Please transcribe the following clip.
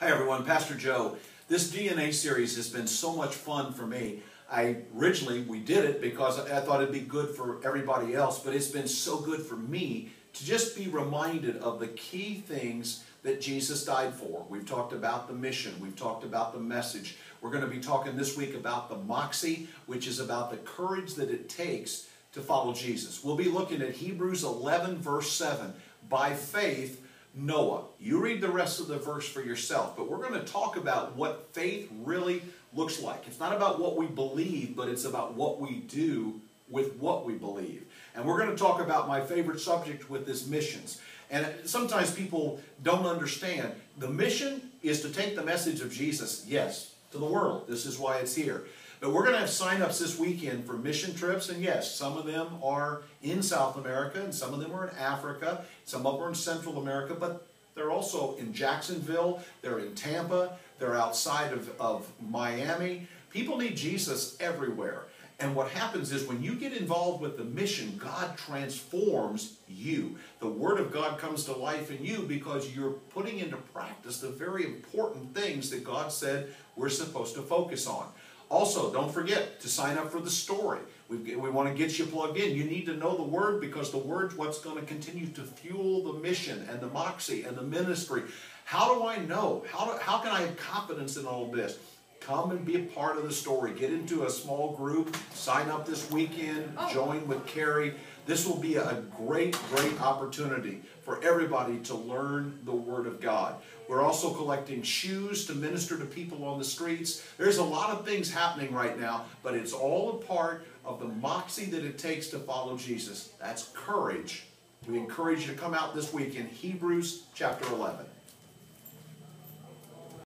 Hi everyone, Pastor Joe. This DNA series has been so much fun for me. I originally we did it because I thought it'd be good for everybody else, but it's been so good for me to just be reminded of the key things that Jesus died for. We've talked about the mission, we've talked about the message. We're going to be talking this week about the moxie, which is about the courage that it takes to follow Jesus. We'll be looking at Hebrews 11 verse 7. By faith Noah. You read the rest of the verse for yourself, but we're going to talk about what faith really looks like. It's not about what we believe, but it's about what we do with what we believe. And we're going to talk about my favorite subject with this missions. And sometimes people don't understand. The mission is to take the message of Jesus, yes, to the world. This is why it's here. But we're going to have sign-ups this weekend for mission trips, and yes, some of them are in South America, and some of them are in Africa, some of them are in Central America, but they're also in Jacksonville, they're in Tampa, they're outside of, of Miami. People need Jesus everywhere. And what happens is when you get involved with the mission, God transforms you. The Word of God comes to life in you because you're putting into practice the very important things that God said we're supposed to focus on. Also, don't forget to sign up for the story. we we want to get you plugged in. You need to know the Word because the Word's what's going to continue to fuel the mission and the moxie and the ministry. How do I know? How, do, how can I have confidence in all of this? Come and be a part of the story. Get into a small group. Sign up this weekend. Oh. Join with Carrie. This will be a great, great opportunity for everybody to learn the Word of God. We're also collecting shoes to minister to people on the streets. There's a lot of things happening right now, but it's all a part of the moxie that it takes to follow Jesus. That's courage. We encourage you to come out this week in Hebrews chapter 11.